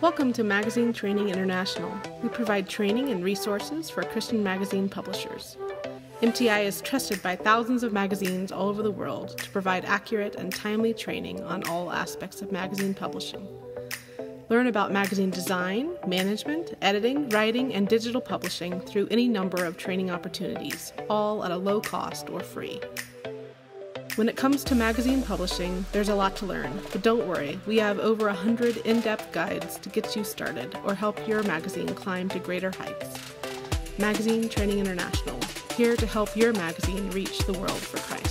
Welcome to Magazine Training International. We provide training and resources for Christian magazine publishers. MTI is trusted by thousands of magazines all over the world to provide accurate and timely training on all aspects of magazine publishing. Learn about magazine design, management, editing, writing, and digital publishing through any number of training opportunities, all at a low cost or free. When it comes to magazine publishing, there's a lot to learn, but don't worry, we have over 100 in depth guides to get you started or help your magazine climb to greater heights. Magazine Training International, here to help your magazine reach the world for Christ.